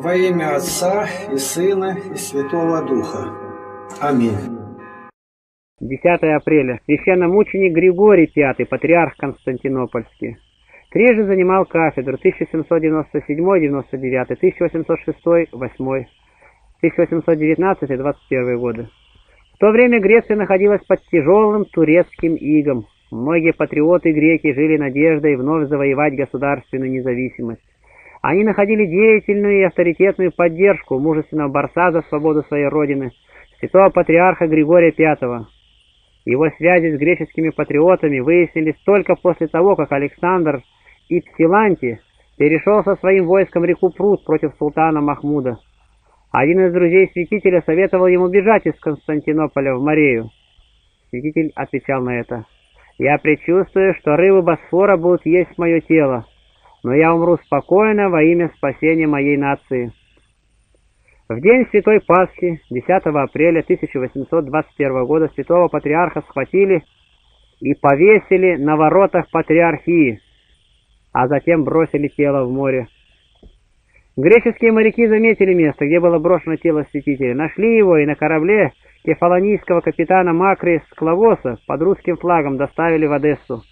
Во имя Отца и Сына и Святого Духа. Аминь. 10 апреля. Священномученик Григорий V, патриарх Константинопольский. Трижды занимал кафедру 1797-99, 1806-8, 1819-21 годы. В то время Греция находилась под тяжелым турецким игом. Многие патриоты греки жили надеждой вновь завоевать государственную независимость. Они находили деятельную и авторитетную поддержку мужественного борца за свободу своей родины, святого патриарха Григория V. Его связи с греческими патриотами выяснились только после того, как Александр Ипсиланти перешел со своим войском реку Прут против султана Махмуда. Один из друзей святителя советовал ему бежать из Константинополя в Марею. Святитель отвечал на это. «Я предчувствую, что рыбы Босфора будут есть мое тело, но я умру спокойно во имя спасения моей нации». В день Святой Пасхи, 10 апреля 1821 года, святого патриарха схватили и повесили на воротах патриархии, а затем бросили тело в море. Греческие моряки заметили место, где было брошено тело святителя, нашли его и на корабле кефалонийского капитана Макри Склавоса под русским флагом доставили в Одессу.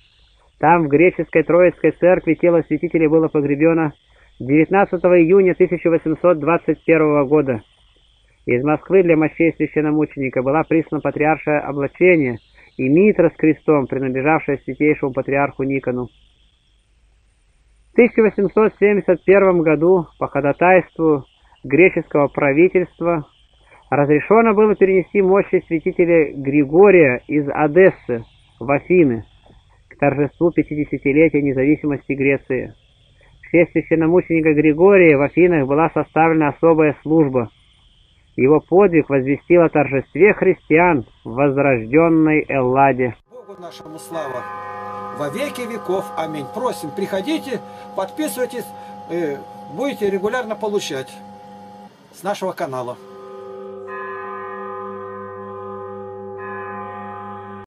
Там, в греческой Троицкой церкви, тело святителя было погребено 19 июня 1821 года. Из Москвы для мощей священномученика была прислана патриаршее облачение и митра с крестом, принадлежавшая святейшему патриарху Никону. В 1871 году по ходатайству греческого правительства разрешено было перенести мощи святителя Григория из Одессы в Афины торжеству 50-летия независимости Греции. В честь священномученика Григория в Афинах была составлена особая служба. Его подвиг возвестил о торжестве христиан в возрожденной Элладе. Богу нашему слава во веки веков. Аминь. Просим, приходите, подписывайтесь, э, будете регулярно получать с нашего канала.